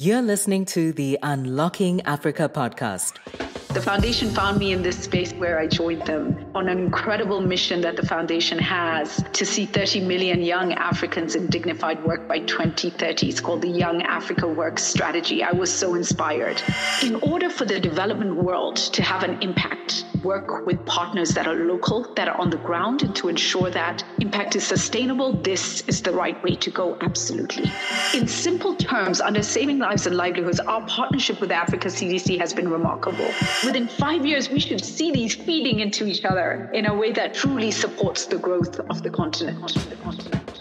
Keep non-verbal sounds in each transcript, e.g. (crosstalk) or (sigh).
You're listening to the Unlocking Africa podcast. The foundation found me in this space where I joined them on an incredible mission that the foundation has to see 30 million young Africans in dignified work by 2030. It's called the Young Africa Work Strategy. I was so inspired. In order for the development world to have an impact, work with partners that are local, that are on the ground, and to ensure that impact is sustainable, this is the right way to go, absolutely. In simple terms, under Saving Lives and Livelihoods, our partnership with Africa CDC has been remarkable. Within five years, we should see these feeding into each other in a way that truly supports the growth of the continent.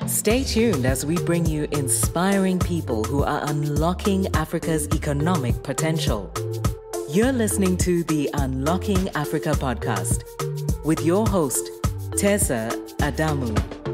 Stay tuned as we bring you inspiring people who are unlocking Africa's economic potential. You're listening to the Unlocking Africa podcast with your host, Tessa Adamu.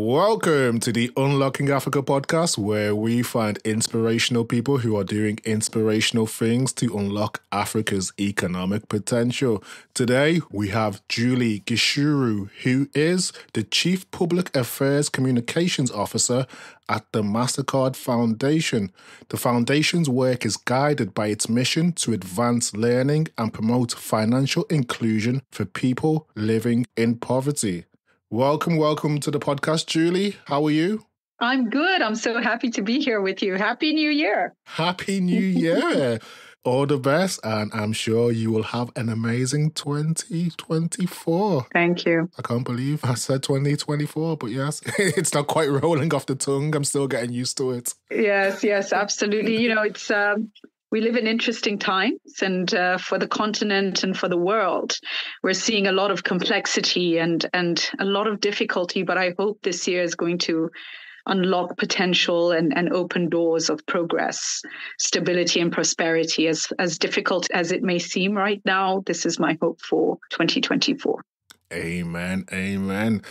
Welcome to the Unlocking Africa podcast, where we find inspirational people who are doing inspirational things to unlock Africa's economic potential. Today, we have Julie Gichuru, who is the Chief Public Affairs Communications Officer at the MasterCard Foundation. The foundation's work is guided by its mission to advance learning and promote financial inclusion for people living in poverty. Welcome, welcome to the podcast, Julie. How are you? I'm good. I'm so happy to be here with you. Happy New Year. Happy New (laughs) Year. All the best, and I'm sure you will have an amazing 2024. Thank you. I can't believe I said 2024, but yes, (laughs) it's not quite rolling off the tongue. I'm still getting used to it. Yes, yes, absolutely. You know, it's um, we live in interesting times and uh, for the continent and for the world we're seeing a lot of complexity and and a lot of difficulty but i hope this year is going to unlock potential and, and open doors of progress stability and prosperity as as difficult as it may seem right now. This is my hope for 2024 Amen. Amen.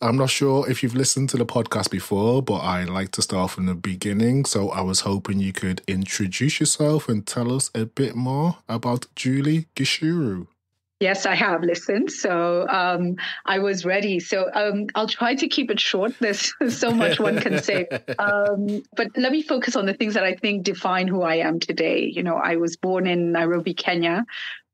I'm not sure if you've listened to the podcast before, but I like to start from the beginning. So I was hoping you could introduce yourself and tell us a bit more about Julie Gichuru. Yes, I have listened. So um, I was ready. So um, I'll try to keep it short. There's (laughs) so much one can say. (laughs) Um, but let me focus on the things that I think define who I am today. You know, I was born in Nairobi, Kenya,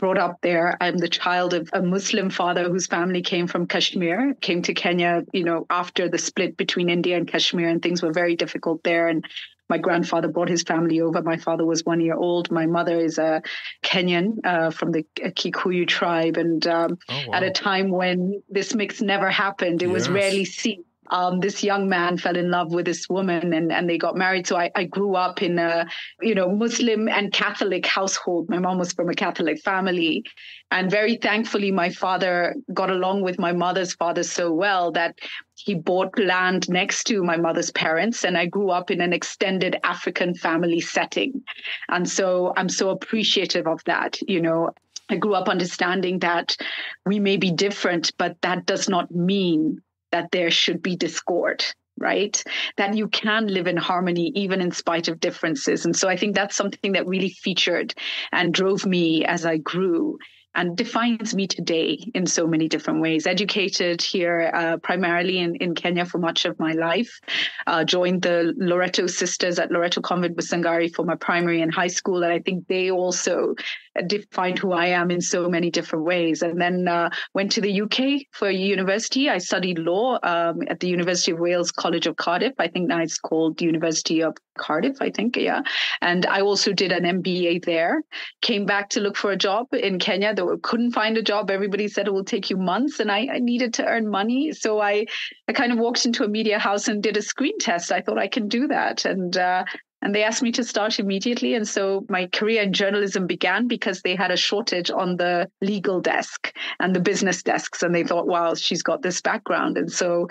brought up there. I'm the child of a Muslim father whose family came from Kashmir, came to Kenya, you know, after the split between India and Kashmir, and things were very difficult there. And my grandfather brought his family over. My father was one year old. My mother is a Kenyan uh, from the Kikuyu tribe. And um, oh, wow. at a time when this mix never happened, it yes. was rarely seen um, this young man fell in love with this woman and, and they got married. So I, I grew up in a, you know, Muslim and Catholic household. My mom was from a Catholic family. And very thankfully, my father got along with my mother's father so well that he bought land next to my mother's parents. And I grew up in an extended African family setting. And so I'm so appreciative of that. You know, I grew up understanding that we may be different, but that does not mean that there should be discord right that you can live in harmony even in spite of differences and so i think that's something that really featured and drove me as i grew and defines me today in so many different ways. Educated here uh, primarily in, in Kenya for much of my life. Uh, joined the Loreto Sisters at Loreto Convent Msongari for my primary and high school. And I think they also defined who I am in so many different ways. And then uh, went to the UK for university. I studied law um, at the University of Wales College of Cardiff. I think now it's called the University of Cardiff, I think, yeah. And I also did an MBA there. Came back to look for a job in Kenya. Though couldn't find a job. Everybody said it will take you months, and I, I needed to earn money. So I, I kind of walked into a media house and did a screen test. I thought I can do that, and uh, and they asked me to start immediately. And so my career in journalism began because they had a shortage on the legal desk and the business desks. And they thought, wow, she's got this background. And so,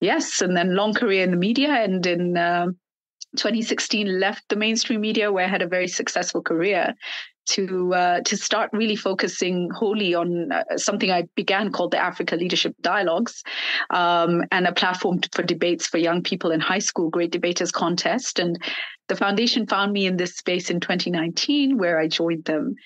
yes, and then long career in the media and in uh, 2016 left the mainstream media where I had a very successful career to uh, to start really focusing wholly on uh, something I began called the Africa Leadership Dialogues, um, and a platform for debates for young people in high school, Great Debaters Contest. And the foundation found me in this space in 2019, where I joined them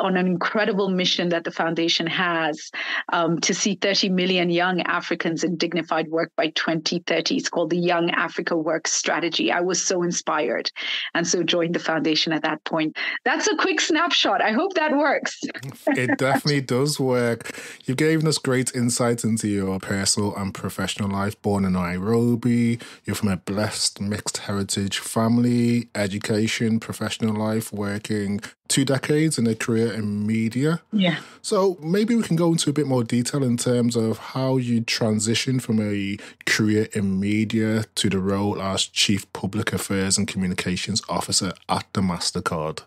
on an incredible mission that the foundation has um, to see 30 million young Africans in dignified work by 2030. It's called the Young Africa Work Strategy. I was so inspired and so joined the foundation at that point. That's a quick snapshot. I hope that works. (laughs) it definitely does work. You've given us great insights into your personal and professional life. Born in Nairobi, you're from a blessed mixed heritage family, education, professional life, working two decades in a career in media. Yeah. So maybe we can go into a bit more detail in terms of how you transitioned from a career in media to the role as Chief Public Affairs and Communications Officer at the MasterCard.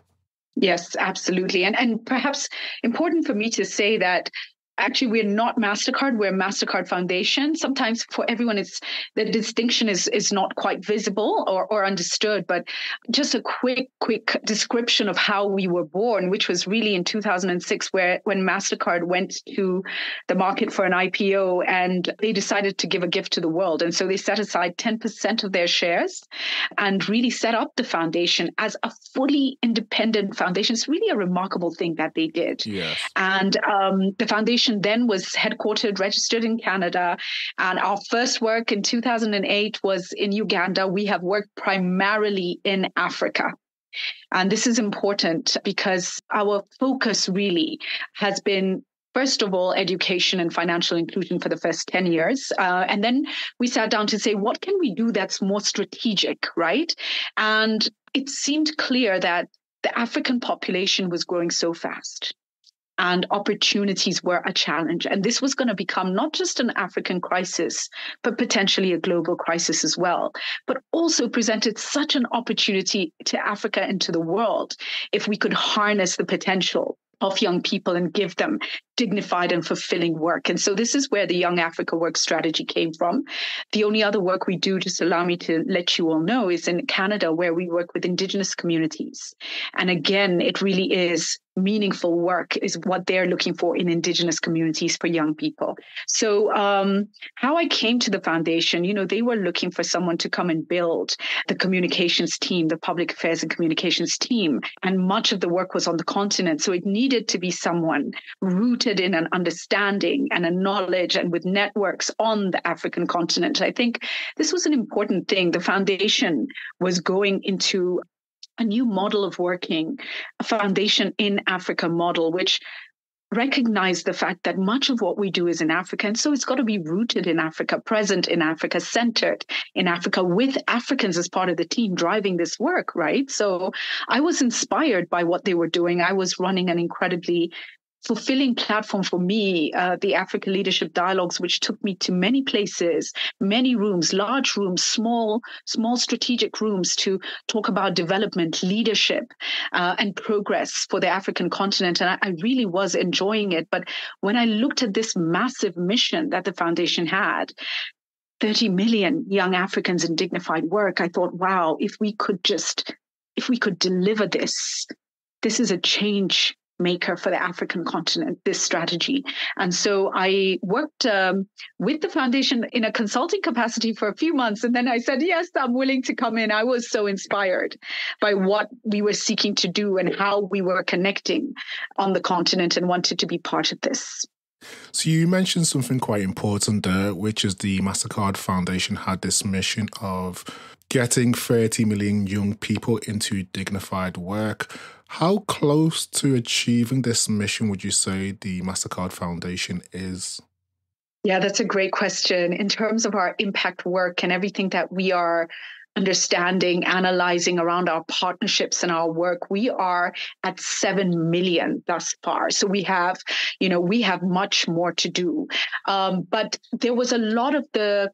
Yes, absolutely. And and perhaps important for me to say that actually we're not mastercard we're mastercard foundation. Sometimes for everyone it's the distinction is is not quite visible or, or understood but just a quick quick description of how we were born which was really in 2006 where when mastercard went to the market for an ipo and they decided to give a gift to the world. And so they set aside 10% of their shares and really set up the foundation as a fully independent foundation. It's really a remarkable thing that they did. Yes. and um, the foundation then was headquartered, registered in Canada. And our first work in 2008 was in Uganda. We have worked primarily in Africa. And this is important because our focus really has been first of all, education and financial inclusion for the first 10 years. Uh, and then we sat down to say, what can we do that's more strategic, right? And it seemed clear that the African population was growing so fast and opportunities were a challenge. And this was going to become not just an African crisis, but potentially a global crisis as well, but also presented such an opportunity to Africa and to the world if we could harness the potential of young people and give them dignified and fulfilling work. And so this is where the Young Africa Work strategy came from. The only other work we do, just allow me to let you all know, is in Canada, where we work with Indigenous communities. And again, it really is meaningful work is what they're looking for in indigenous communities for young people so um, how i came to the foundation you know they were looking for someone to come and build the communications team the public affairs and communications team and much of the work was on the continent so it needed to be someone rooted rooted in an understanding and a knowledge and with networks on the African continent. I think this was an important thing. The foundation was going into a new model of working, a foundation in Africa model, which recognize the fact that much of what we do is in Africa. And so it's got to be rooted in Africa, present in Africa, centered in Africa, with Africans as part of the team driving this work, right? So I was inspired by what they were doing. I was running an incredibly fulfilling platform for me, uh, the Africa Leadership Dialogues, which took me to many places, many rooms, large rooms, small, small strategic rooms to talk about development, leadership, uh, and progress for the African continent. And I, I really was enjoying it. But when I looked at this massive mission that the foundation had, 30 million young Africans in dignified work, I thought, wow, if we could just, if we could deliver this, this is a change maker for the African continent, this strategy. And so I worked um, with the foundation in a consulting capacity for a few months. And then I said, yes, I'm willing to come in. I was so inspired by what we were seeking to do and how we were connecting on the continent and wanted to be part of this. So you mentioned something quite important there, which is the MasterCard Foundation had this mission of getting 30 million young people into dignified work. How close to achieving this mission would you say the MasterCard Foundation is? Yeah, that's a great question. In terms of our impact work and everything that we are understanding, analyzing around our partnerships and our work, we are at 7 million thus far. So we have, you know, we have much more to do. Um, but there was a lot of the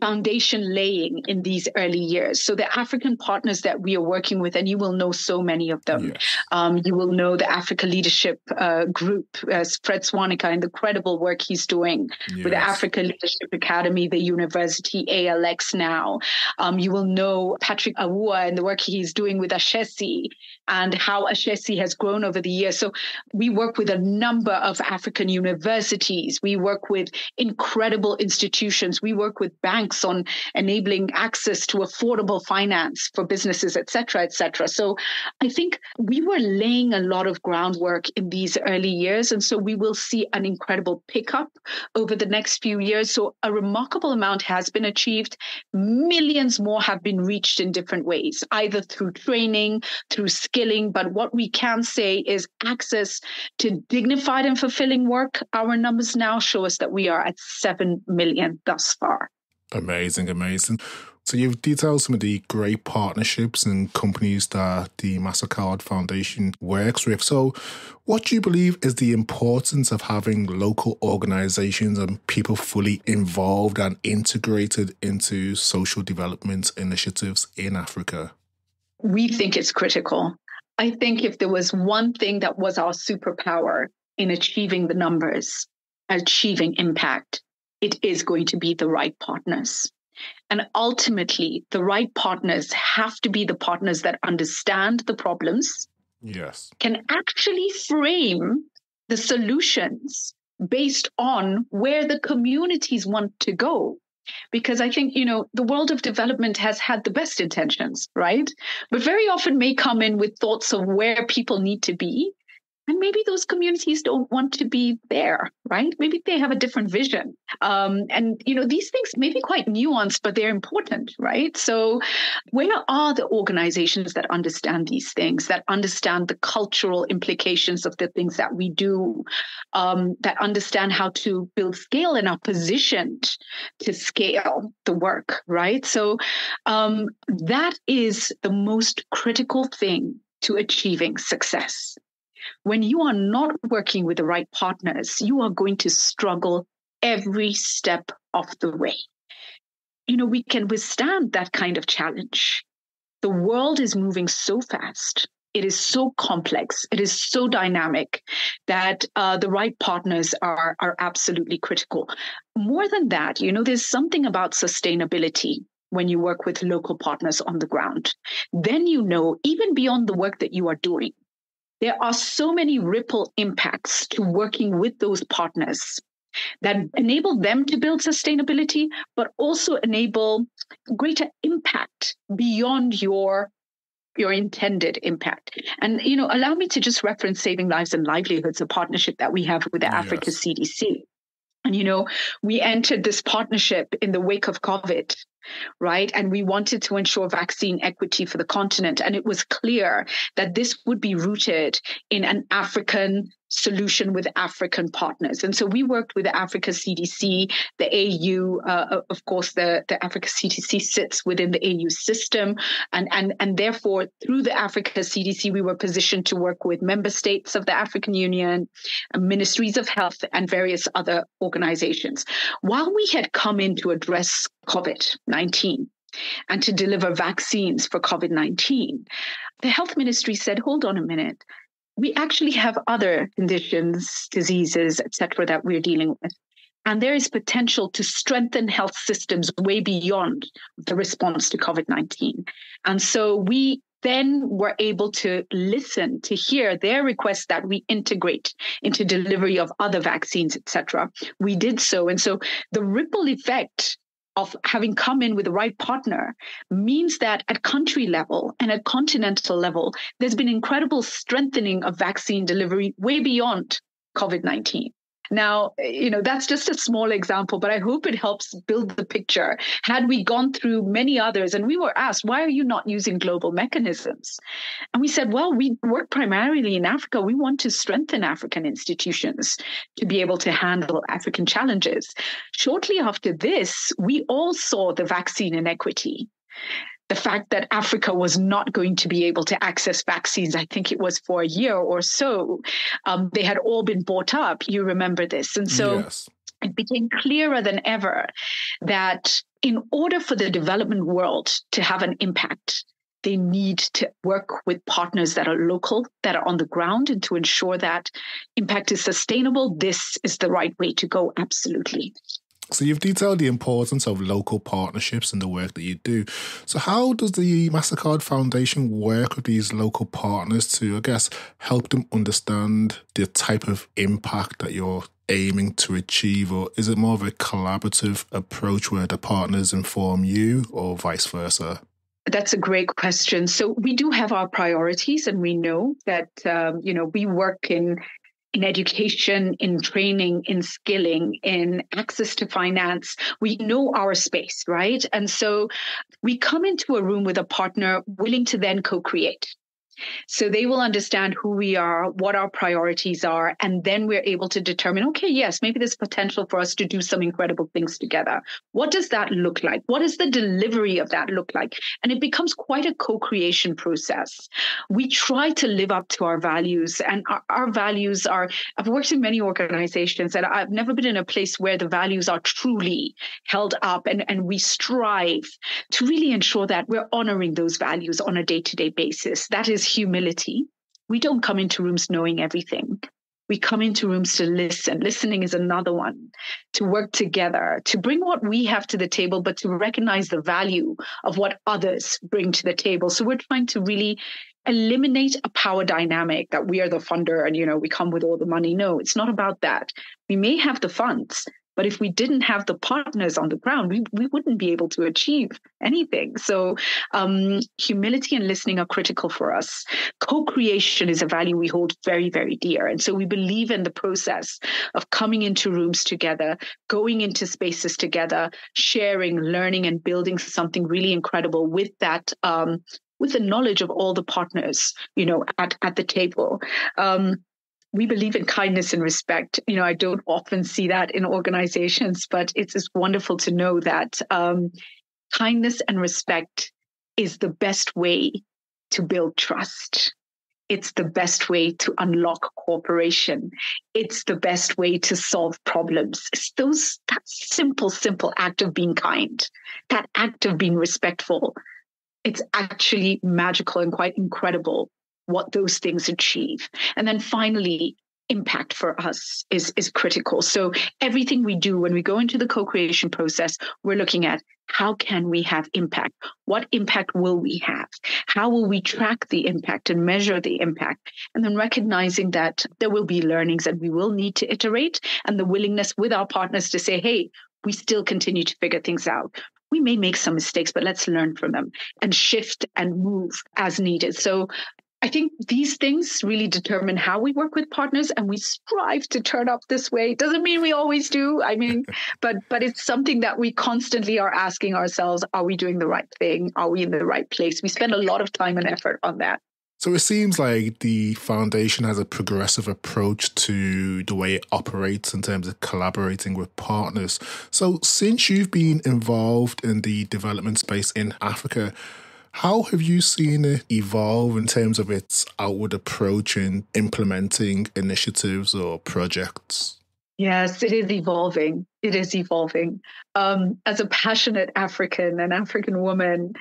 foundation laying in these early years. So the African partners that we are working with, and you will know so many of them. Yes. Um, you will know the Africa Leadership uh, Group, uh, Fred Swaniker, and the credible work he's doing yes. with the Africa Leadership Academy, the university, ALX now. Um, you will know Patrick Awuah and the work he's doing with Ashesi and how Ashesi has grown over the years. So we work with a number of African universities. We work with incredible institutions. We work with banks on enabling access to affordable finance for businesses, et cetera, et cetera. So I think we were laying a lot of groundwork in these early years. And so we will see an incredible pickup over the next few years. So a remarkable amount has been achieved. Millions more have been reached in different ways, either through training, through skilling. But what we can say is access to dignified and fulfilling work. Our numbers now show us that we are at 7 million thus far. Amazing, amazing. So you've detailed some of the great partnerships and companies that the MasterCard Foundation works with. So what do you believe is the importance of having local organizations and people fully involved and integrated into social development initiatives in Africa? We think it's critical. I think if there was one thing that was our superpower in achieving the numbers, achieving impact, it is going to be the right partners. And ultimately, the right partners have to be the partners that understand the problems. Yes. Can actually frame the solutions based on where the communities want to go. Because I think, you know, the world of development has had the best intentions, right? But very often may come in with thoughts of where people need to be and maybe those communities don't want to be there right? Maybe they have a different vision. Um, and you know these things may be quite nuanced but they're important right? So where are the organizations that understand these things that understand the cultural implications of the things that we do um, that understand how to build scale and are positioned to scale the work right? So um, that is the most critical thing to achieving success when you are not working with the right partners, you are going to struggle every step of the way. You know, we can withstand that kind of challenge. The world is moving so fast. It is so complex. It is so dynamic that uh, the right partners are, are absolutely critical. More than that, you know, there's something about sustainability when you work with local partners on the ground. Then you know, even beyond the work that you are doing, there are so many ripple impacts to working with those partners that enable them to build sustainability, but also enable greater impact beyond your your intended impact. And you know, allow me to just reference Saving Lives and Livelihoods, a partnership that we have with the yes. Africa CDC. And you know, we entered this partnership in the wake of COVID right? And we wanted to ensure vaccine equity for the continent. And it was clear that this would be rooted in an African solution with African partners. And so we worked with the Africa CDC, the AU, uh, of course, the, the Africa CDC sits within the AU system. And, and, and therefore, through the Africa CDC, we were positioned to work with member states of the African Union, ministries of health, and various other organizations. While we had come in to address COVID 19 and to deliver vaccines for COVID 19, the health ministry said, hold on a minute. We actually have other conditions, diseases, etc., that we're dealing with. And there is potential to strengthen health systems way beyond the response to COVID 19. And so we then were able to listen to hear their requests that we integrate into delivery of other vaccines etc we did so and so the ripple effect of having come in with the right partner means that at country level and at continental level, there's been incredible strengthening of vaccine delivery way beyond COVID 19. Now, you know, that's just a small example, but I hope it helps build the picture. Had we gone through many others and we were asked, why are you not using global mechanisms? And we said, well, we work primarily in Africa. We want to strengthen African institutions to be able to handle African challenges. Shortly after this, we all saw the vaccine inequity the fact that Africa was not going to be able to access vaccines, I think it was for a year or so, um, they had all been bought up. You remember this. And so yes. it became clearer than ever that in order for the development world to have an impact, they need to work with partners that are local, that are on the ground, and to ensure that impact is sustainable. This is the right way to go, absolutely. So you've detailed the importance of local partnerships and the work that you do. So how does the Mastercard Foundation work with these local partners to, I guess, help them understand the type of impact that you're aiming to achieve, or is it more of a collaborative approach where the partners inform you, or vice versa? That's a great question. So we do have our priorities, and we know that um, you know we work in in education, in training, in skilling, in access to finance. We know our space, right? And so we come into a room with a partner willing to then co create. So they will understand who we are, what our priorities are, and then we're able to determine okay, yes, maybe there's potential for us to do some incredible things together. What does that look like? What does the delivery of that look like? And it becomes quite a co creation process. We try to live up to our values, and our, our values are, I've worked in many organizations, and I've never been in a place where the values are truly held up, and, and we strive to really ensure that we're honoring those values on a day to day basis. That is humility. We don't come into rooms knowing everything. We come into rooms to listen. Listening is another one, to work together, to bring what we have to the table, but to recognize the value of what others bring to the table. So we're trying to really eliminate a power dynamic that we are the funder and you know we come with all the money no it's not about that we may have the funds but if we didn't have the partners on the ground, we, we wouldn't be able to achieve anything. So um, humility and listening are critical for us. Co-creation is a value we hold very, very dear. And so we believe in the process of coming into rooms together, going into spaces together, sharing, learning, and building something really incredible with that um, with the knowledge of all the partners, you know, at, at the table. Um, we believe in kindness and respect. You know, I don't often see that in organizations, but it's just wonderful to know that um, kindness and respect is the best way to build trust. It's the best way to unlock cooperation. It's the best way to solve problems. It's those that simple, simple act of being kind, that act of being respectful. It's actually magical and quite incredible what those things achieve. And then finally, impact for us is is critical. So everything we do when we go into the co-creation process, we're looking at how can we have impact? What impact will we have? How will we track the impact and measure the impact? And then recognizing that there will be learnings and we will need to iterate and the willingness with our partners to say, hey, we still continue to figure things out we may make some mistakes, but let's learn from them and shift and move as needed. So I think these things really determine how we work with partners and we strive to turn up this way. It Doesn't mean we always do. I mean, (laughs) but but it's something that we constantly are asking ourselves, are we doing the right thing? Are we in the right place? We spend a lot of time and effort on that. So it seems like the foundation has a progressive approach to the way it operates in terms of collaborating with partners. So since you've been involved in the development space in Africa, how have you seen it evolve in terms of its outward approach in implementing initiatives or projects? Yes, it is evolving. It is evolving. Um, as a passionate African and African woman,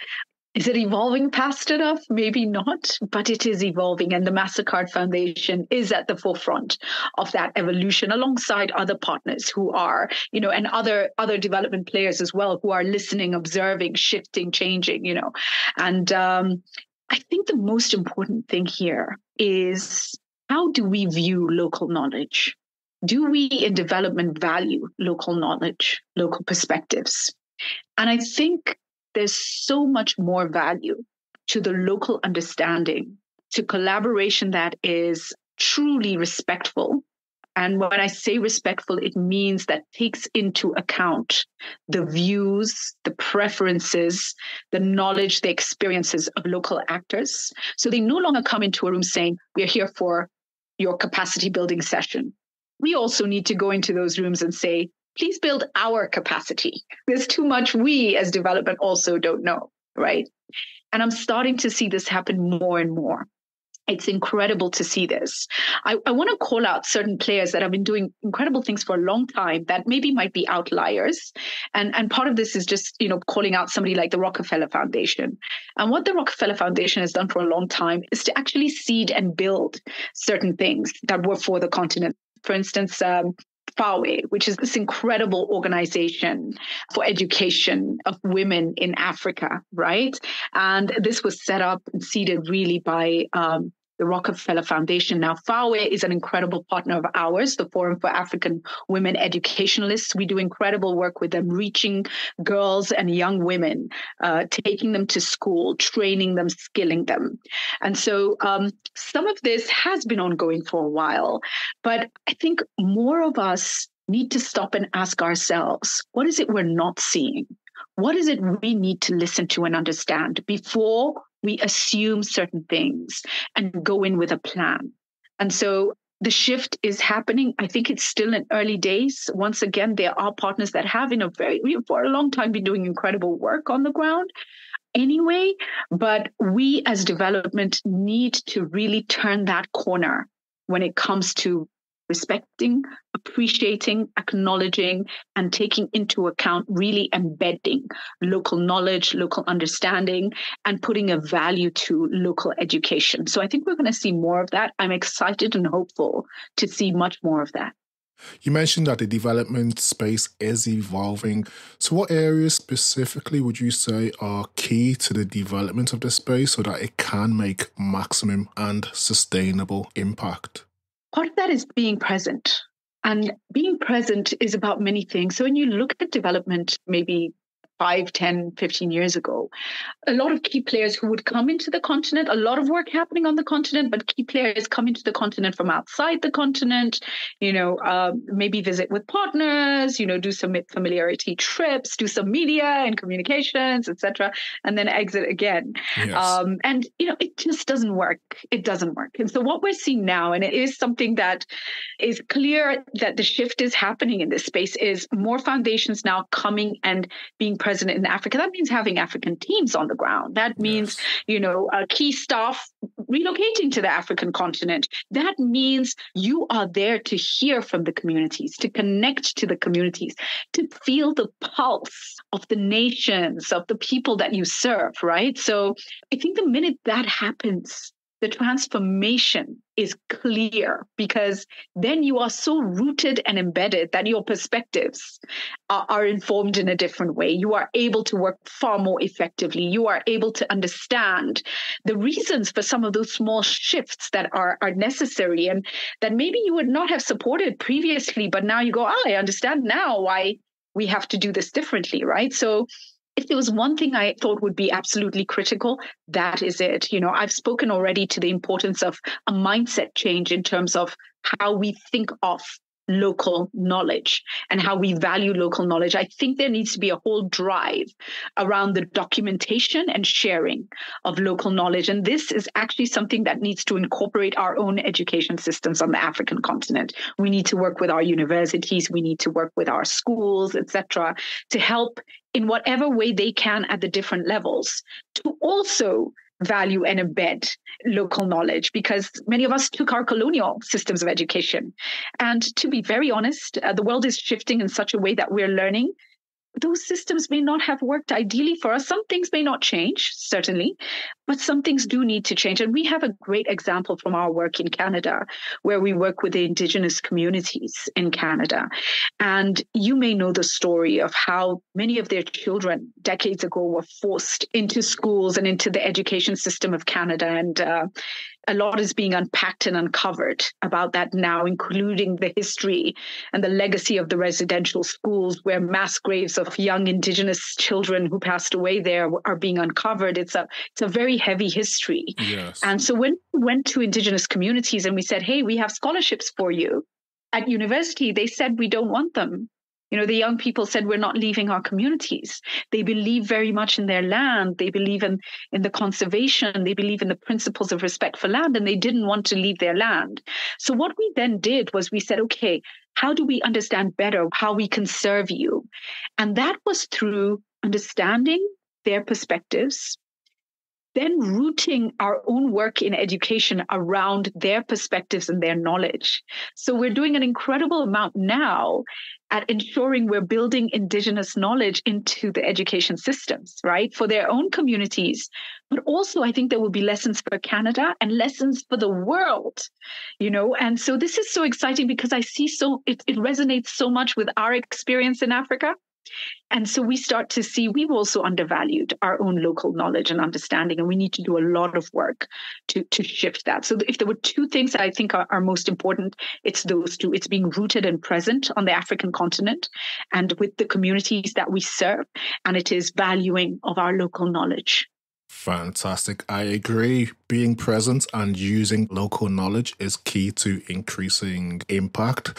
is it evolving fast enough? Maybe not, but it is evolving. And the MasterCard Foundation is at the forefront of that evolution alongside other partners who are, you know, and other other development players as well who are listening, observing, shifting, changing, you know. And um, I think the most important thing here is how do we view local knowledge? Do we in development value local knowledge, local perspectives? And I think there's so much more value to the local understanding, to collaboration that is truly respectful. And when I say respectful, it means that takes into account the views, the preferences, the knowledge, the experiences of local actors. So they no longer come into a room saying, We're here for your capacity building session. We also need to go into those rooms and say, please build our capacity. There's too much we as development also don't know, right? And I'm starting to see this happen more and more. It's incredible to see this. I, I want to call out certain players that have been doing incredible things for a long time that maybe might be outliers. And, and part of this is just, you know, calling out somebody like the Rockefeller Foundation. And what the Rockefeller Foundation has done for a long time is to actually seed and build certain things that were for the continent. For instance, um, FAWE, which is this incredible organization for education of women in Africa, right? And this was set up and seeded really by um, the Rockefeller Foundation. Now, FAWE is an incredible partner of ours, the Forum for African Women Educationalists. We do incredible work with them, reaching girls and young women, uh, taking them to school, training them, skilling them. And so um, some of this has been ongoing for a while, but I think more of us need to stop and ask ourselves what is it we're not seeing? What is it we need to listen to and understand before we assume certain things and go in with a plan? And so the shift is happening. I think it's still in early days. Once again, there are partners that have in a very for a long time been doing incredible work on the ground anyway. But we as development need to really turn that corner when it comes to respecting, appreciating, acknowledging, and taking into account, really embedding local knowledge, local understanding, and putting a value to local education. So I think we're going to see more of that. I'm excited and hopeful to see much more of that. You mentioned that the development space is evolving. So, what areas specifically would you say are key to the development of the space so that it can make maximum and sustainable impact? Part of that is being present. And being present is about many things. So when you look at development, maybe 5, 10, 15 years ago, a lot of key players who would come into the continent, a lot of work happening on the continent, but key players come into the continent from outside the continent, you know, um, maybe visit with partners, you know, do some familiarity trips, do some media and communications, etc., and then exit again. Yes. Um, and, you know, it just doesn't work. It doesn't work. And so what we're seeing now, and it is something that is clear that the shift is happening in this space, is more foundations now coming and being present president in Africa, that means having African teams on the ground. That means, yes. you know, uh, key staff relocating to the African continent. That means you are there to hear from the communities, to connect to the communities, to feel the pulse of the nations, of the people that you serve, right? So I think the minute that happens, the transformation is clear because then you are so rooted and embedded that your perspectives are, are, informed in a different way. You are able to work far more effectively. You are able to understand the reasons for some of those small shifts that are, are necessary and that maybe you would not have supported previously, but now you go, oh, I understand now why we have to do this differently, right? So if there was one thing I thought would be absolutely critical, that is it. You know, I've spoken already to the importance of a mindset change in terms of how we think of local knowledge and how we value local knowledge. I think there needs to be a whole drive around the documentation and sharing of local knowledge. And this is actually something that needs to incorporate our own education systems on the African continent. We need to work with our universities, we need to work with our schools, etc., to help in whatever way they can at the different levels to also value and embed local knowledge because many of us took our colonial systems of education. And to be very honest, uh, the world is shifting in such a way that we're learning those systems may not have worked ideally for us. Some things may not change, certainly, but some things do need to change. And we have a great example from our work in Canada, where we work with the Indigenous communities in Canada. And you may know the story of how many of their children decades ago were forced into schools and into the education system of Canada. And uh, a lot is being unpacked and uncovered about that now, including the history and the legacy of the residential schools where mass graves of young indigenous children who passed away there are being uncovered. It's a it's a very heavy history. Yes. And so when we went to indigenous communities and we said, hey, we have scholarships for you at university, they said we don't want them. You know, the young people said we're not leaving our communities. They believe very much in their land. They believe in, in the conservation. They believe in the principles of respect for land, and they didn't want to leave their land. So what we then did was we said, okay, how do we understand better how we can serve you? And that was through understanding their perspectives, then rooting our own work in education around their perspectives and their knowledge. So we're doing an incredible amount now at ensuring we're building indigenous knowledge into the education systems, right? For their own communities. But also I think there will be lessons for Canada and lessons for the world, you know? And so this is so exciting because I see so it, it resonates so much with our experience in Africa And so we start to see we've also undervalued our own local knowledge and understanding, and we need to do a lot of work to, to shift that. So if there were two things that I think are, are most important, it's those two. It's being rooted and present on the African continent and with the communities that we serve, and it is valuing of our local knowledge. Fantastic. I agree. Being present and using local knowledge is key to increasing impact.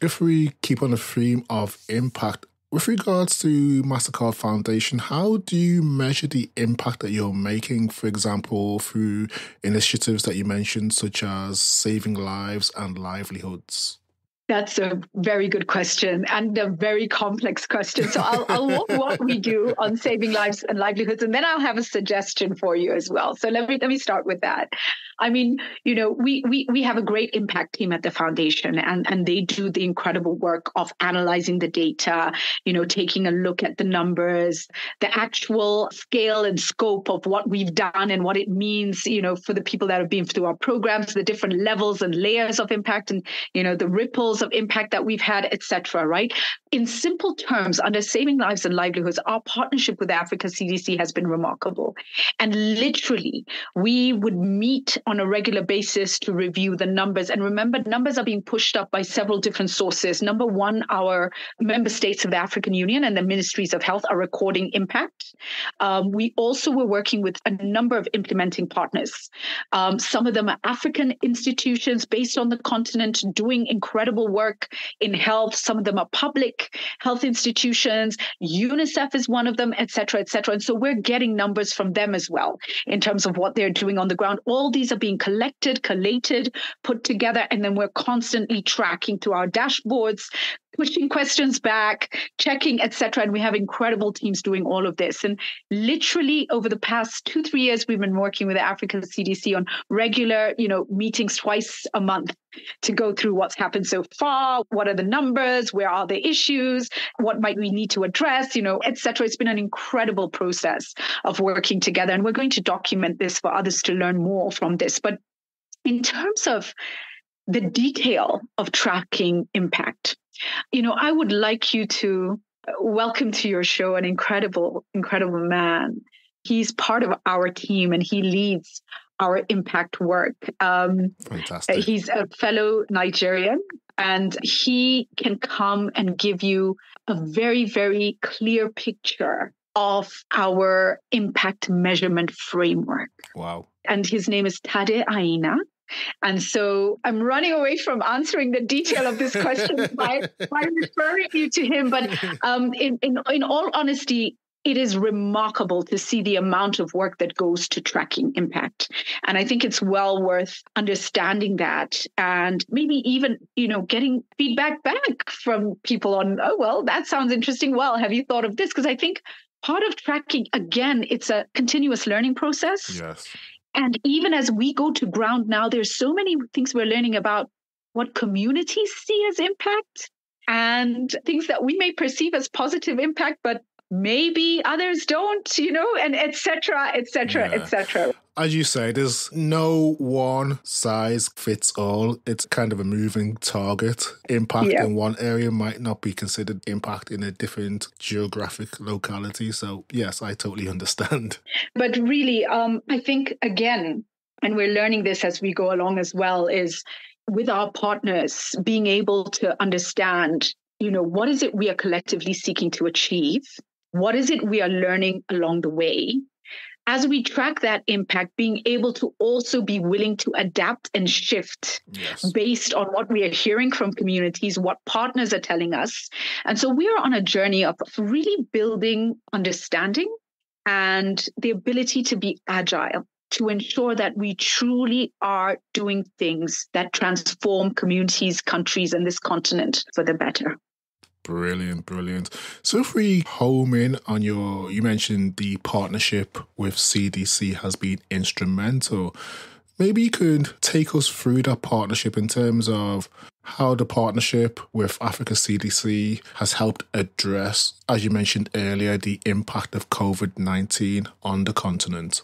If we keep on the theme of impact, with regards to MasterCard Foundation, how do you measure the impact that you're making, for example, through initiatives that you mentioned, such as saving lives and livelihoods? That's a very good question and a very complex question. So I'll, I'll walk (laughs) what we do on saving lives and livelihoods, and then I'll have a suggestion for you as well. So let me let me start with that. I mean, you know, we we we have a great impact team at the foundation, and and they do the incredible work of analyzing the data, you know, taking a look at the numbers, the actual scale and scope of what we've done and what it means, you know, for the people that have been through our programs, the different levels and layers of impact, and you know, the ripples of impact that we've had, etc. Right? In simple terms, under saving lives and livelihoods, our partnership with Africa CDC has been remarkable, and literally, we would meet on a regular basis to review the numbers. And remember, numbers are being pushed up by several different sources. Number one, our member states of the African Union and the ministries of health are recording impact. Um, we also were working with a number of implementing partners. Um, some of them are African institutions based on the continent doing incredible work in health. Some of them are public health institutions. UNICEF is one of them, et cetera, et cetera. And so we're getting numbers from them as well in terms of what they're doing on the ground. All these are being collected, collated, put together, and then we're constantly tracking through our dashboards, pushing questions back, checking, etc. And we have incredible teams doing all of this. And literally over the past two, three years, we've been working with the African CDC on regular, you know, meetings twice a month to go through what's happened so far, what are the numbers, where are the issues, what might we need to address, you know, etc. It's been an incredible process of working together. And we're going to document this for others to learn more from this. But in terms of the detail of tracking impact, you know, I would like you to welcome to your show an incredible, incredible man. He's part of our team and he leads our impact work. Um, Fantastic. He's a fellow Nigerian and he can come and give you a very, very clear picture of our impact measurement framework. Wow. And his name is Tade Aina. And so I'm running away from answering the detail of this question (laughs) by, by referring you to him. But um, in, in, in all honesty, it is remarkable to see the amount of work that goes to tracking impact. And i think it's well worth understanding that and maybe even you know getting feedback back from people on oh well that sounds interesting. Well have you thought of this? Because i think part of tracking again it's a continuous learning process. Yes and even as we go to ground now, there's so many things we're learning about what communities see as impact and things that we may perceive as positive impact, but maybe others don't, you know, and etc. etc. etc. As you say, there's no one size fits all. It's kind of a moving target. Impact yeah. in one area might not be considered impact in a different geographic locality. So yes, I totally (laughs) understand. But really, um, I think again, and we're learning this as we go along as well, is with our partners being able to understand you know what is it we are collectively seeking to achieve what is it we are learning along the way? As we track that impact, being able to also be willing to adapt and shift yes. based on what we are hearing from communities, what partners are telling us. And so we are on a journey of really building understanding and the ability to be agile to ensure that we truly are doing things that transform communities, countries, and this continent for the better. Brilliant, brilliant. So if we home in on your, you mentioned the partnership with CDC has been instrumental. Maybe you could take us through that partnership in terms of how the partnership with Africa CDC has helped address, as you mentioned earlier, the impact of COVID 19 on the continent.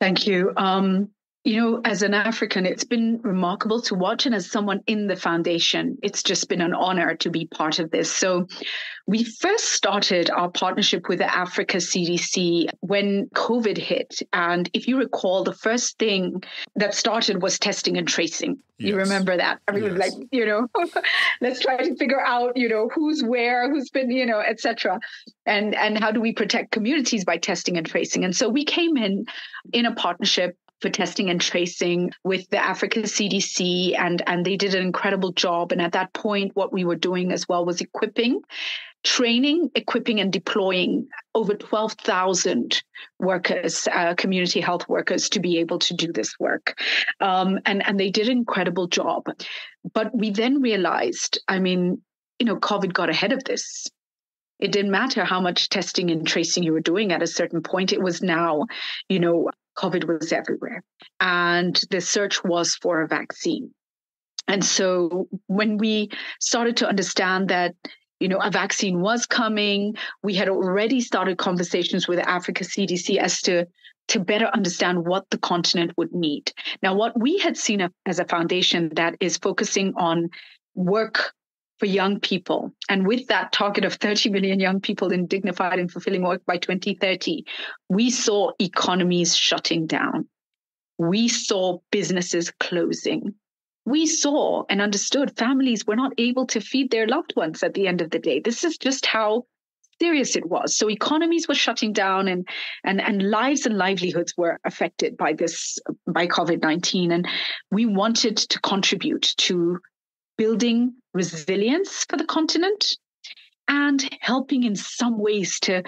Thank you. Um, You know, as an African, it's been remarkable to watch. And as someone in the foundation, it's just been an honor to be part of this. So, we first started our partnership with the Africa CDC when COVID hit. And if you recall, the first thing that started was testing and tracing. Yes. You remember that? Everyone yes. like, you know, (laughs) let's try to figure out, you know, who's where, who's been, you know, etc. And and how do we protect communities by testing and tracing? And so we came in in a partnership for testing and tracing with the Africa CDC, and, and they did an incredible job. And at that point, what we were doing as well was equipping, training, equipping, and deploying over 12,000 workers, uh, community health workers, to be able to do this work. Um, and, and they did an incredible job. But we then realized, I mean, you know, COVID got ahead of this. It didn't matter how much testing and tracing you were doing at a certain point. It was now, you know, COVID was everywhere. And the search was for a vaccine. And so when we started to understand that, you know, a vaccine was coming, we had already started conversations with Africa CDC as to to better understand what the continent would need. Now, what we had seen as a foundation that is focusing on work for young people. And with that target of 30 million young people in dignified and fulfilling work by 2030, we saw economies shutting down. We saw businesses closing. We saw and understood families were not able to feed their loved ones at the end of the day. This is just how serious it was. So economies were shutting down and and and lives and livelihoods were affected by this by COVID-19 and we wanted to contribute to building resilience for the continent and helping in some ways to,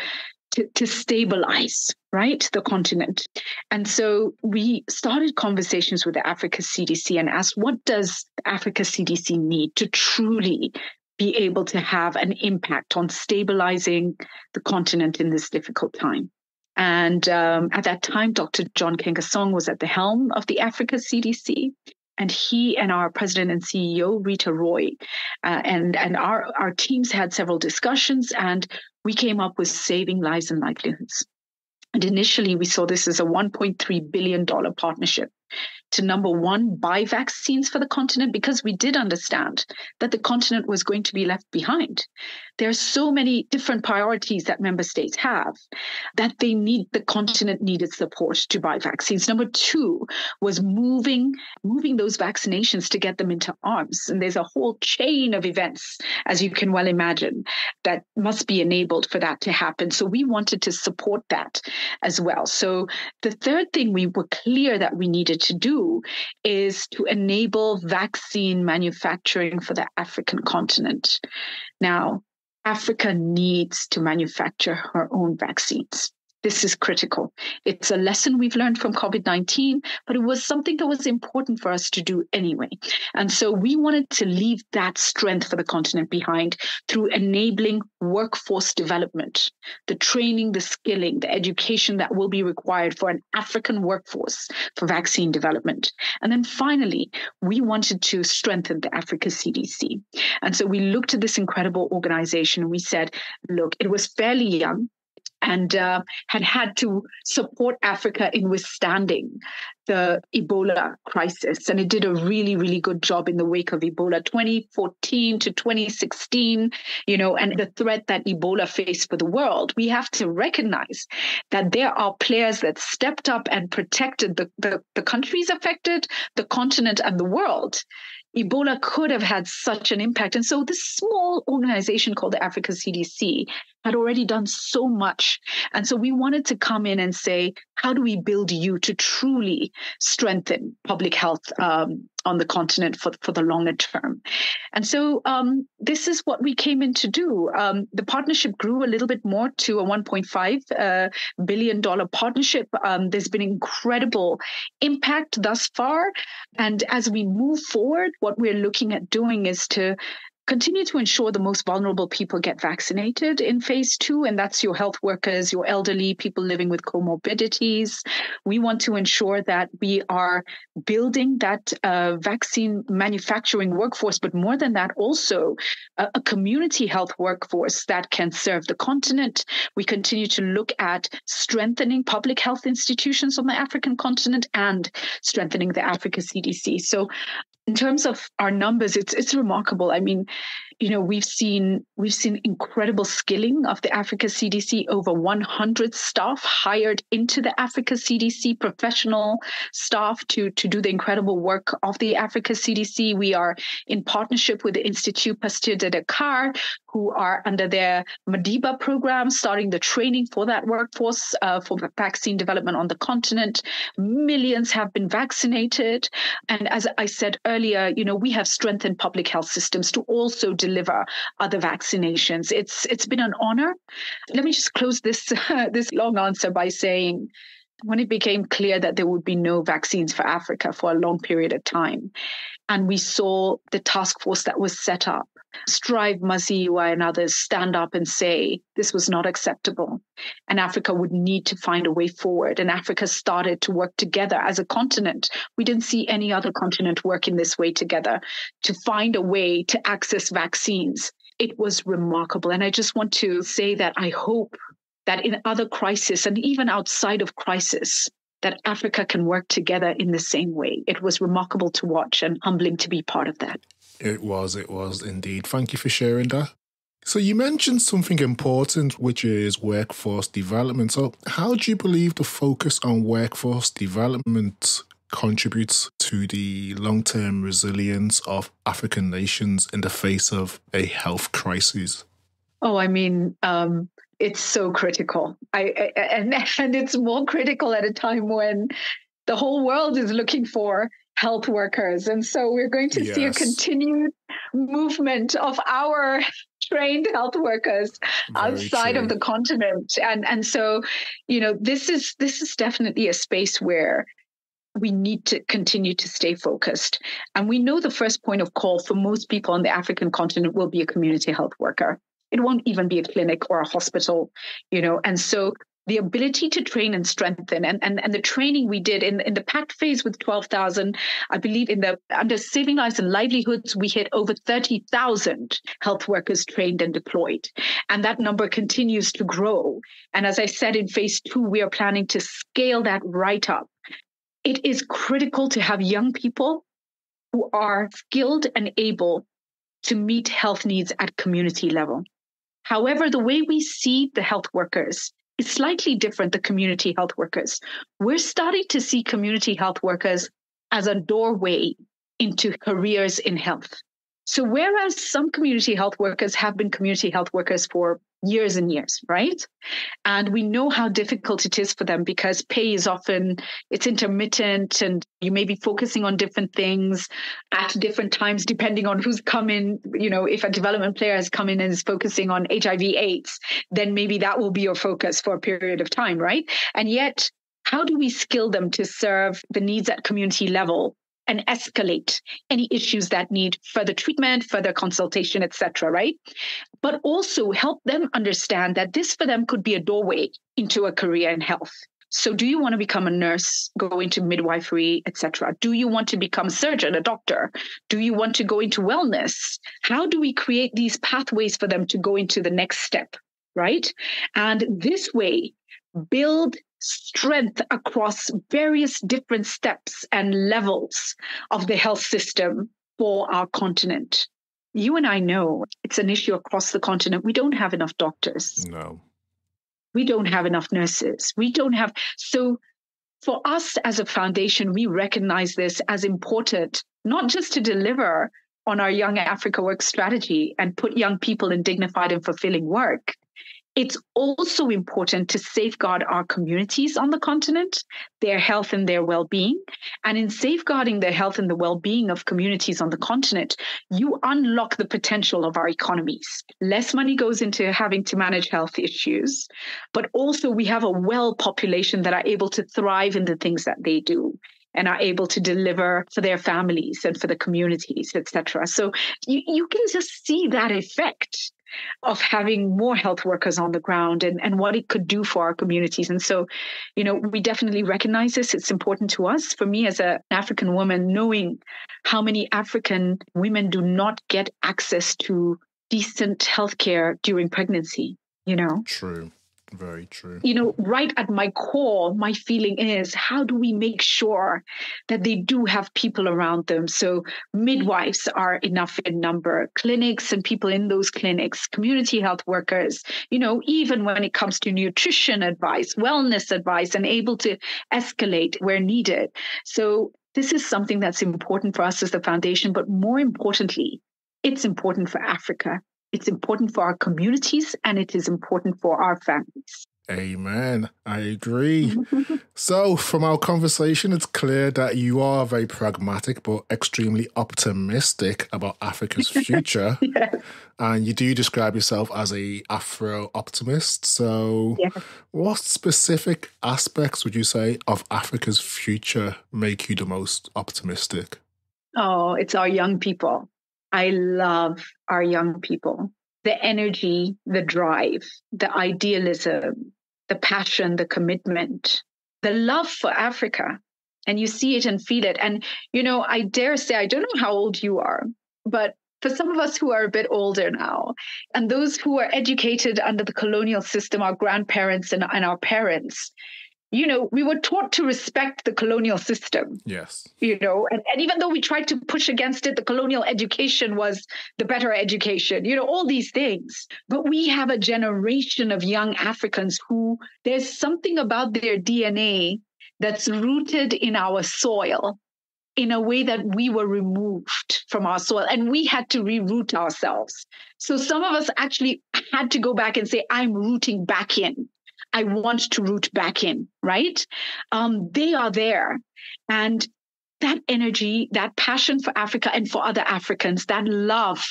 to, to stabilize right the continent and so we started conversations with the africa cdc and asked what does africa cdc need to truly be able to have an impact on stabilizing the continent in this difficult time and um, at that time, Dr. John Nkengasong was at the helm of the Africa CDC and he and our president and CEO Reeta Roy uh, and and our our teams had several discussions and we came up with saving lives and livelihoods. And initially, we saw this as a $1.3 billion partnership to number one, buy vaccines for the continent because we did understand that the continent was going to be left behind. There are so many different priorities that member states have that they need the continent needed support to buy vaccines. Number two was moving moving those vaccinations to get them into arms. And there's a whole chain of events, as you can well imagine, that must be enabled for that to happen. So we wanted to support that as well. So the third thing we were clear that we needed to do is to enable vaccine manufacturing for the African continent. Now, Africa needs to manufacture her own vaccines. This is critical. It's a lesson we've learned from COVID 19, but it was something that was important for us to do anyway. And so we wanted to leave that strength for the continent behind through enabling workforce development, the training, the skilling, the education that will be required for an African workforce for vaccine development. And then finally, we wanted to strengthen the Africa CDC. And so we looked at this incredible organization and we said, look, it was fairly young and uh, had had to support Africa in withstanding the Ebola crisis. And it did a really, really good job in the wake of Ebola 2014 to 2016, you know, and the threat that Ebola faced for the world. We have to recognize that there are players that stepped up and protected the, the, the countries affected, the continent, and the world. Ebola could have had such an impact. And so this small organization called the Africa CDC had already done so much. And so we wanted to come in and say, how do we build you to truly strengthen public health um, on the continent for, for the longer term? And so um, this is what we came in to do. Um, the partnership grew a little bit more to a $1.5 uh, billion dollar partnership. Um, there's been incredible impact thus far. And as we move forward, what we're looking at doing is to continue to ensure the most vulnerable people get vaccinated in phase two, and that's your health workers, your elderly, people living with comorbidities. We want to ensure that we are building that uh, vaccine manufacturing workforce, but more than that, also a, a community health workforce that can serve the continent. We continue to look at strengthening public health institutions on the African continent and strengthening the Africa CDC. So in terms of our numbers, it's it's remarkable. I mean, you know, we've seen we've seen incredible skilling of the Africa CDC. Over 100 staff hired into the Africa CDC, professional staff to to do the incredible work of the Africa CDC. We are in partnership with the Institut Pasteur de Dakar, who are under their Madiba program, starting the training for that workforce uh, for vaccine development on the continent. Millions have been vaccinated, and as I said earlier, you know, we have strengthened public health systems to also deliver deliver other vaccinations. It's it's been an honor. Let me just close this uh, (laughs) this long answer by saying when it became clear that there would be no vaccines for Africa for a long period of time, and we saw the task force that was set up, Strive Masiyiwa and others stand up and say this was not acceptable, and Africa would need to find a way forward. And Africa started to work together as a continent. We didn't see any other continent work in this way together to find a way to access vaccines. It was remarkable. And I just want to say that I hope that in other crises and even outside of crisis, that Africa can work together in the same way. It was remarkable to watch and humbling to be part of that. It was, it was indeed. Thank you for sharing that. So, you mentioned something important, which is workforce development. So, how do you believe the focus on workforce development contributes to the long term resilience of African nations in the face of a health crisis? Oh, I mean, um, it's so critical. I, I, and (laughs) and it's more critical at a time when the whole world is looking for health workers, and so we're going to yes. see a continued movement of our (laughs) trained health workers Very outside true. of the continent, and and so you know this is this is definitely a space where we need to continue to stay focused. And we know the first point of call for most people on the African continent will be a community health worker. It won't even be a clinic or a hospital, you know. And so the ability to train and strengthen and, and, and the training we did in, in the packed phase with 12,000, I believe in the under saving lives and livelihoods, we hit over 30,000 health workers trained and deployed. And that number continues to grow. And as I said in phase two, we are planning to scale that right up. It is critical to have young people who are skilled and able to meet health needs at community level. However, the way we see the health workers is slightly different, the community health workers. We're starting to see community health workers as a doorway into careers in health. So, whereas some community health workers have been community health workers for years and years, right? And we know how difficult it is for them because pay is often it's intermittent and you may be focusing on different things at different times depending on who's come in, you know, if a development player has come in and is focusing on HIV AIDS, then maybe that will be your focus for a period of time, right? And yet how do we skill them to serve the needs at community level and escalate any issues that need further treatment, further consultation, etc. Right? But also help them understand that this for them could be a doorway into a career in health. So, do you want to become a nurse, go into midwifery, etc.? Do you want to become a surgeon, a doctor? Do you want to go into wellness? How do we create these pathways for them to go into the next step? Right. And this way, build strength across various different steps and levels of the health system for our continent. You and I know it's an issue across the continent. We don't have enough doctors. No. We don't have enough nurses. We don't have. So, for us as a foundation, we recognize this as important, not just to deliver on our Young Africa Work strategy and put young people in dignified and fulfilling work, it's also important to safeguard our communities on the continent, their health and their well being. And in safeguarding the health and the well being of communities on the continent, you unlock the potential of our economies. Less money goes into having to manage health issues, but also we have a well population that are able to thrive in the things that they do. and are able to deliver for their families and for the communities, etc. So you, you can just see that effect of having more health workers on the ground and, and what it could do for our communities. And so, you know, we definitely recognize this. It's important to us. For me, as an African woman, knowing how many African women do not get access to decent healthcare during pregnancy, you know? True. Very true. You know, right at my core, my feeling is how do we make sure that they do have people around them? So, midwives are enough in number, clinics and people in those clinics, community health workers, you know, even when it comes to nutrition advice, wellness advice, and able to escalate where needed. So, this is something that's important for us as the foundation, but more importantly, it's important for Africa it's important for our communities and it is important for our families. Amen. I agree. (laughs) so, from our conversation, it's clear that you are very pragmatic but extremely optimistic about Africa's (laughs) future. yes. And you do describe yourself as a Afro optimist. So, yes. what specific aspects would you say of Africa's future make you the most optimistic? Oh, it's our young people. I love our young people. The energy, the drive, the idealism, the passion, the commitment, the love for Africa. And you see it and feel it. And, you know, I dare say, I don't know how old you are, but for some of us who are a bit older now, and those who are educated under the colonial system, our grandparents and, and our parents, you know, we were taught to respect the colonial system. Yes. You know, and, and even though we tried to push against it, the colonial education was the better education, you know, all these things. But we have a generation of young Africans who there's something about their DNA that's rooted in our soil in a way that we were removed from our soil and we had to reroot ourselves. So some of us actually had to go back and say, I'm rooting back in. I want to root back in, right? Um, they are there. And that energy, that passion for Africa and for other Africans, that love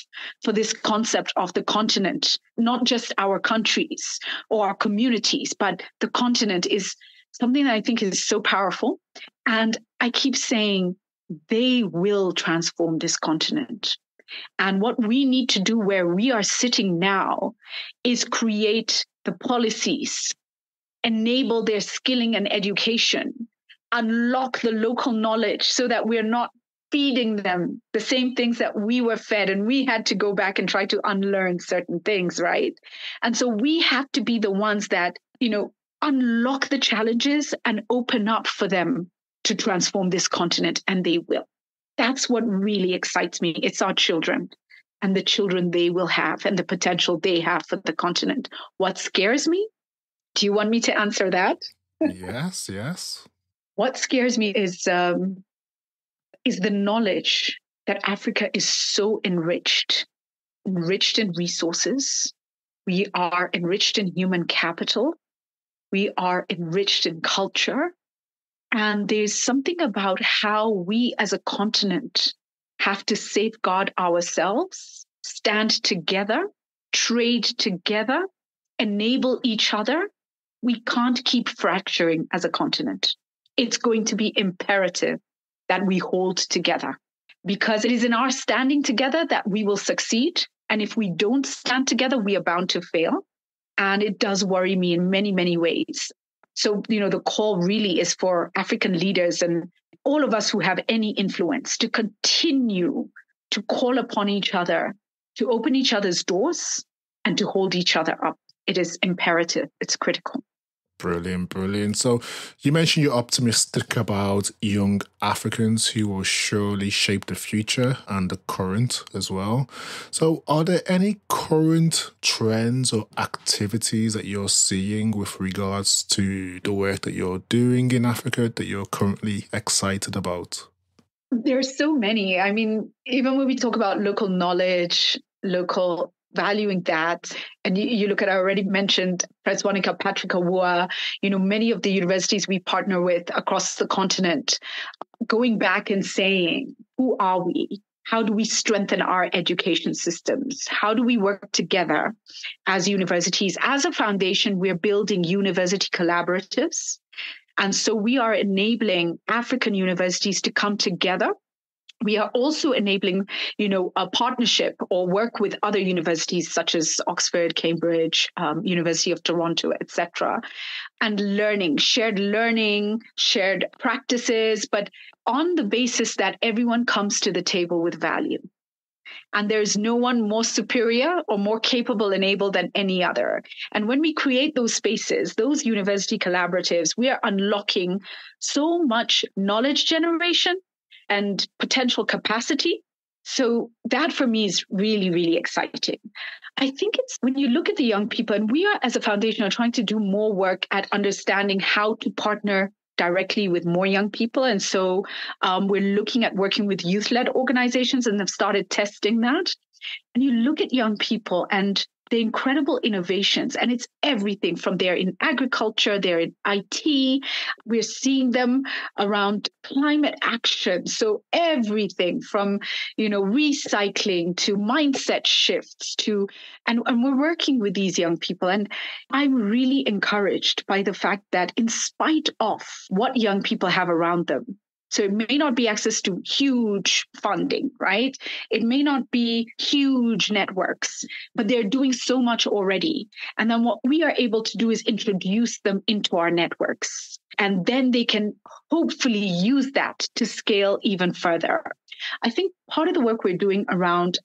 for this concept of the continent, not just our countries or our communities, but the continent is something that I think is so powerful. And I keep saying they will transform this continent. And what we need to do where we are sitting now is create the policies enable their skilling and education, unlock the local knowledge so that we're not feeding them the same things that we were fed and we had to go back and try to unlearn certain things right? And so we have to be the ones that you know unlock the challenges and open up for them to transform this continent and they will. That's what really excites me. It's our children and the children they will have and the potential they have for the continent. What scares me do you want me to answer that? yes, yes. What scares me is um, is the knowledge that Africa is so enriched, enriched in resources. We are enriched in human capital. We are enriched in culture. And there's something about how we as a continent have to safeguard ourselves, stand together, trade together, enable each other, we can't keep fracturing as a continent. It's going to be imperative that we hold together because it is in our standing together that we will succeed. And if we don't stand together, we are bound to fail. And it does worry me in many, many ways. So, you know, the call really is for African leaders and all of us who have any influence to continue to call upon each other, to open each other's doors, and to hold each other up. It is imperative, it's critical. Brilliant, brilliant. So, you mentioned you're optimistic about young Africans who will surely shape the future and the current as well. So, are there any current trends or activities that you're seeing with regards to the work that you're doing in Africa that you're currently excited about? There's so many. I mean, even when we talk about local knowledge, local valuing that. And you, you, look at, I already mentioned Preswonica Patrick Awuah, you know, many of the universities we partner with across the continent, going back and saying, who are we? How do we strengthen our education systems? How do we work together as universities? As a foundation, we're building university collaboratives And so we are enabling African universities to come together we are also enabling you know a partnership or work with other universities such as oxford cambridge um, university of toronto etc and learning shared learning shared practices but on the basis that everyone comes to the table with value and there's no one more superior or more capable and able than any other. And when we create those spaces, those university collaboratives, we are unlocking so much knowledge generation and potential capacity. So that for me is really, really exciting. I think it's when you look at the young people, and we are as a foundation are trying to do more work at understanding how to partner directly with more young people. And so um, we're looking at working with youth led organizations and have started testing that. And you look at young people and the incredible innovations and it's everything from there in agriculture they're in it we're seeing them around climate action. So everything from you know recycling to mindset shifts to and, and we're working with these young people and i'm really encouraged by the fact that in spite of what young people have around them so it may not be access to huge funding, right? It may not be huge networks, but they're doing so much already. And then what we are able to do is introduce them into our networks. And then they can hopefully use that to scale even further. I think part of the work we're doing around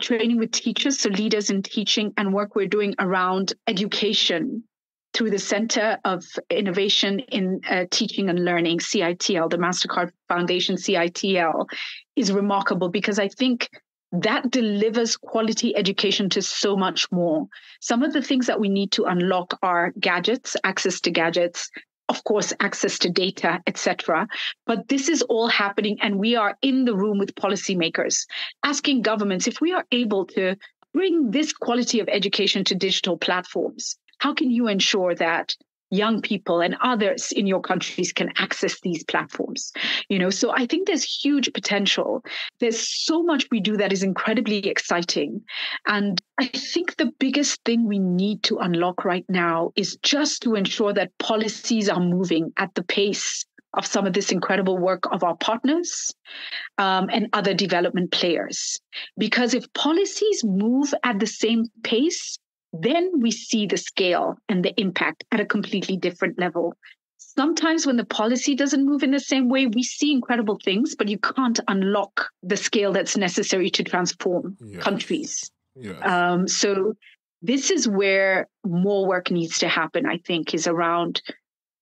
training with teachers, so leaders in teaching, and work we're doing around education through the Center of Innovation in uh, Teaching and Learning, CITL, the MasterCard Foundation, CITL, is remarkable because I think that delivers quality education to so much more. Some of the things that we need to unlock are gadgets, access to gadgets, of course, access to data, etc. But this is all happening, and we are in the room with policymakers, asking governments if we are able to bring this quality of education to digital platforms how can you ensure that young people and others in your countries can access these platforms? You know so i think there's huge potential. There's so much we do that is incredibly exciting. And i think the biggest thing we need to unlock right now is just to ensure that policies are moving at the pace of some of this incredible work of our partners um, and other development players. Because if policies move at the same pace, then we see the scale and the impact at a completely different level. Sometimes when the policy doesn't move in the same way, we see incredible things, but you can't unlock the scale that's necessary to transform yes. countries. Yes. Um, so this is where more work needs to happen, I think, is around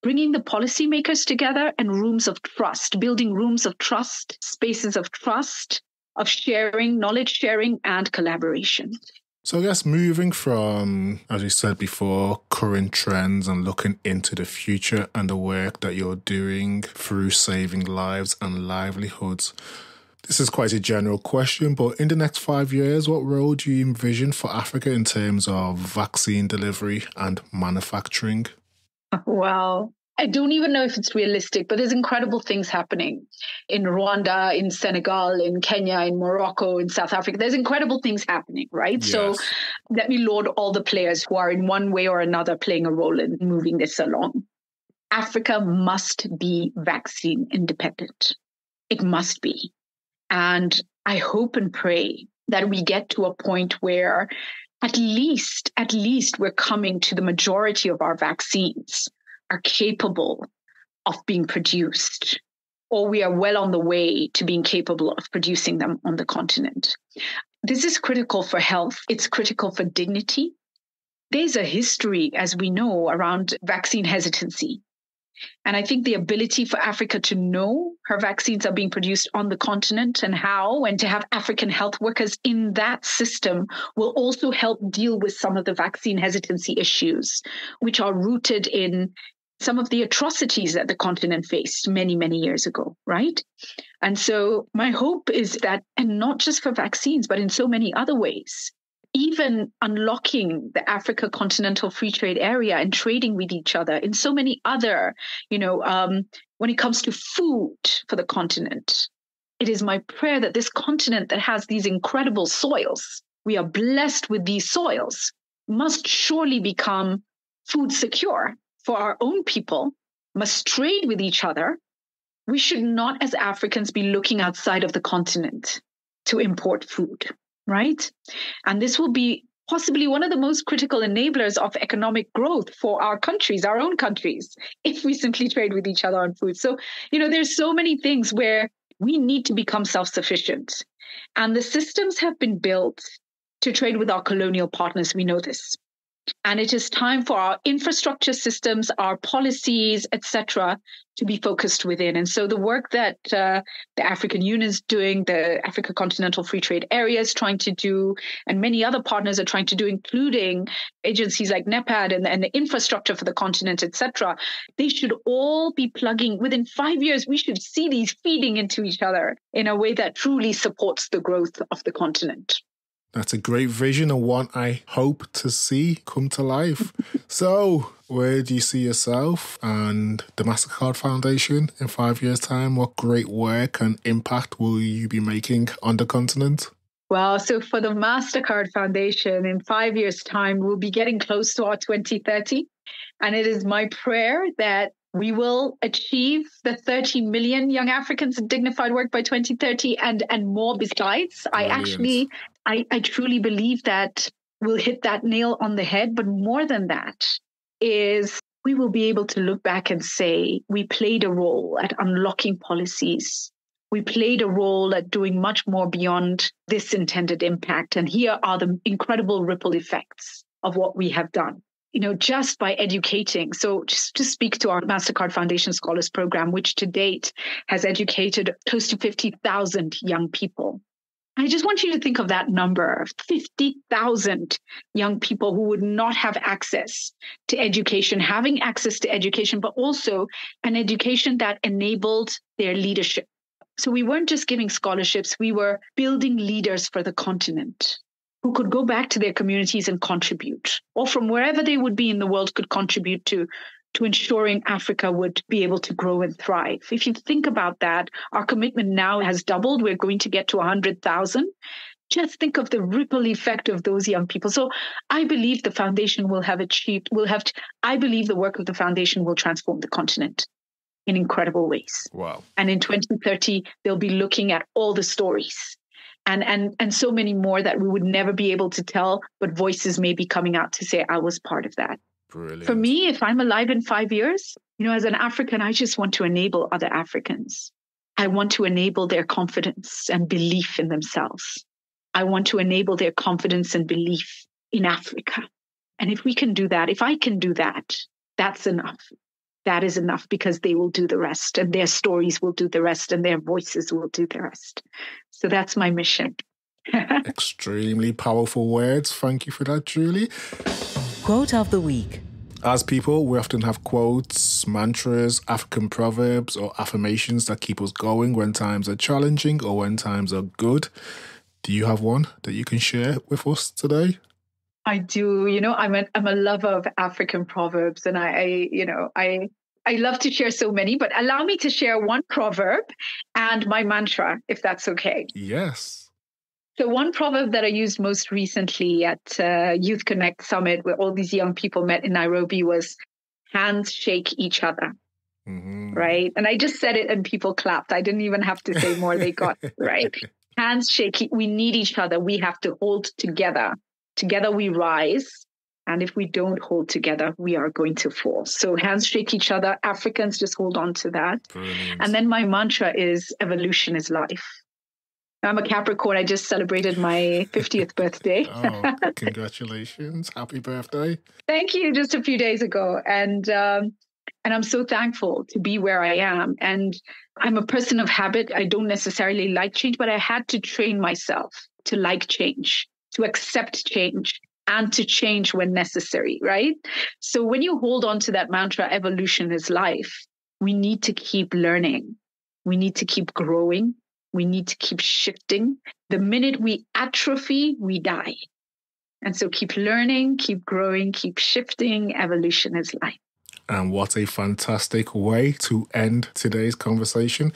bringing the policymakers together and rooms of trust, building rooms of trust, spaces of trust, of sharing, knowledge sharing, and collaboration. So I guess moving from, as you said before, current trends and looking into the future and the work that you're doing through saving lives and livelihoods. This is quite a general question, but in the next five years, what role do you envision for Africa in terms of vaccine delivery and manufacturing? (laughs) Well, I don't even know if it's realistic, but there's incredible things happening in Rwanda, in Senegal, in Kenya, in Morocco, in South Africa. There's incredible things happening, right? Yes. So let me laud all the players who are in one way or another playing a role in moving this along. Africa must be vaccine independent. It must be. And I hope and pray that we get to a point where at least, at least we're coming to the majority of our vaccines are capable of being produced, or we are well on the way to being capable of producing them on the continent. This is critical for health, it's critical for dignity. There's a history, as we know, around vaccine hesitancy. And I think the ability for Africa to know her vaccines are being produced on the continent and how, and to have African health workers in that system will also help deal with some of the vaccine hesitancy issues, which are rooted in some of the atrocities that the continent faced many, many years ago, right? And so my hope is that, and not just for vaccines, but in so many other ways, even unlocking the Africa continental free trade area and trading with each other in so many other, you know, um, when it comes to food for the continent, it is my prayer that this continent that has these incredible soils, we are blessed with these soils, must surely become food secure for our own people, must trade with each other, we should not, as Africans, be looking outside of the continent to import food, right? And this will be possibly one of the most critical enablers of economic growth for our countries, our own countries, (laughs) if we simply trade with each other on food. So, you know, there's so many things where we need to become self sufficient. And the systems have been built to trade with our colonial partners. We know this. And it is time for our infrastructure systems, our policies, etc., to be focused within. And so the work that uh, the African Union is doing, the Africa Continental Free Trade Area is trying to do, and many other partners are trying to do, including agencies like NEPAD and, and the infrastructure for the continent, etc. They should all be plugging within five years. We should see these feeding into each other in a way that truly supports the growth of the continent. That's a great vision and one I hope to see come to life. (laughs) so, where do you see yourself and the MasterCard Foundation in five years' time? What great work and impact will you be making on the continent? Well, so for the MasterCard Foundation, in five years' time, we'll be getting close to our 2030. And it is my prayer that we will achieve the 30 million young Africans in dignified work by 2030 and, and more besides. Brilliant. I actually I, I truly believe that we'll hit that nail on the head. But more than that is we will be able to look back and say we played a role at unlocking policies. We played a role at doing much more beyond this intended impact. And here are the incredible ripple effects of what we have done you know, just by educating. So just to speak to our MasterCard Foundation Scholars Program, which to date has educated close to 50,000 young people. I just want you to think of that number 50,000 young people who would not have access to education, having access to education, but also an education that enabled their leadership. So we weren't just giving scholarships, we were building leaders for the continent who could go back to their communities and contribute, or from wherever they would be in the world could contribute to to ensuring Africa would be able to grow and thrive. If you think about that, our commitment now has doubled. We're going to get to 100,000. Just think of the ripple effect of those young people. So I believe the foundation will have achieved, will have, I believe the work of the foundation will transform the continent in incredible ways. Wow. And in 2030, they'll be looking at all the stories and and and so many more that we would never be able to tell but voices may be coming out to say i was part of that Brilliant. For me, if I'm alive in five years, you know, as an African, I just want to enable other Africans. I want to enable their confidence and belief in themselves. I want to enable their confidence and belief in Africa. And if we can do that, if I can do that, that's enough. That is enough because they will do the rest and their stories will do the rest and their voices will do the rest. So that's my mission. Extremely powerful words. Thank you for that, Julie. Quote of the week. As people, we often have quotes, mantras, African proverbs, or affirmations that keep us going when times are challenging or when times are good. Do you have one that you can share with us today? I do. You know, I'm a I'm a lover of African proverbs, and I, I you know, I I love to share so many, but allow me to share one proverb and my mantra, if that's okay. Yes. So, one proverb that I used most recently at uh, Youth Connect Summit, where all these young people met in Nairobi, was hands shake each other. Mm-hmm. Right. And I just said it and people clapped. I didn't even have to say more. They got (laughs) right. Hands shake. We need each other. We have to hold together. Together we rise. And if we don't hold together, we are going to fall. So hands shake each other. Africans just hold on to that. Brilliant. And then my mantra is evolution is life. I'm a Capricorn. I just celebrated my 50th birthday. (laughs) oh, congratulations. Happy birthday. Thank you. Just a few days ago. And, um, and I'm so thankful to be where I am. And I'm a person of habit. I don't necessarily like change, but I had to train myself to like change, to accept change, and to change when necessary, right? So when you hold on to that mantra, evolution is life, we need to keep learning. We need to keep growing. We need to keep shifting. The minute we atrophy, we die. And so keep learning, keep growing, keep shifting. Evolution is life. And what a fantastic way to end today's conversation.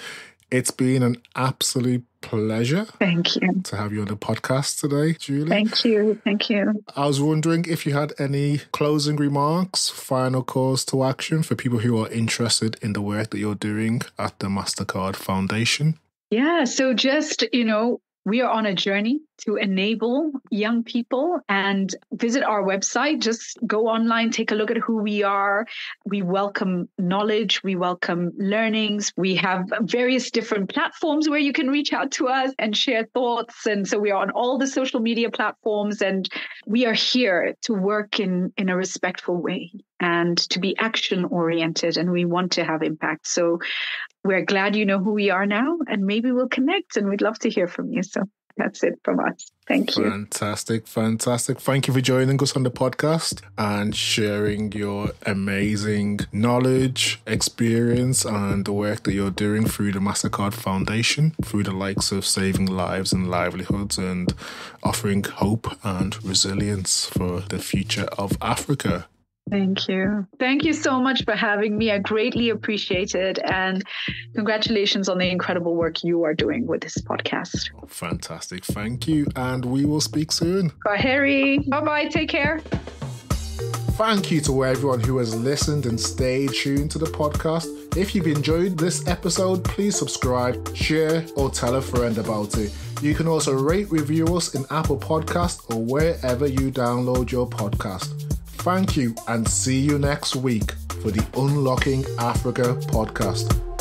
It's been an absolute pleasure. Thank you. To have you on the podcast today, Julie. Thank you. Thank you. I was wondering if you had any closing remarks, final calls to action for people who are interested in the work that you're doing at the MasterCard Foundation. Yeah. So just, you know, we are on a journey to enable young people and visit our website. Just go online, take a look at who we are. We welcome knowledge, we welcome learnings. We have various different platforms where you can reach out to us and share thoughts. And so we are on all the social media platforms and we are here to work in, in a respectful way and to be action oriented and we want to have impact. So we're glad you know who we are now and maybe we'll connect and we'd love to hear from you. So that's it from us. Thank you. Fantastic, fantastic. Thank you for joining us on the podcast and sharing your amazing knowledge, experience, and the work that you're doing through the MasterCard Foundation, through the likes of saving lives and livelihoods and offering hope and resilience for the future of Africa. Thank you. Thank you so much for having me. I greatly appreciate it. And congratulations on the incredible work you are doing with this podcast. Oh, fantastic. Thank you. And we will speak soon. Bye, Harry. Bye bye. Take care. Thank you to everyone who has listened and stayed tuned to the podcast. If you've enjoyed this episode, please subscribe, share, or tell a friend about it. You can also rate, review us in Apple Podcast or wherever you download your podcast. Thank you and see you next week for the Unlocking Africa podcast.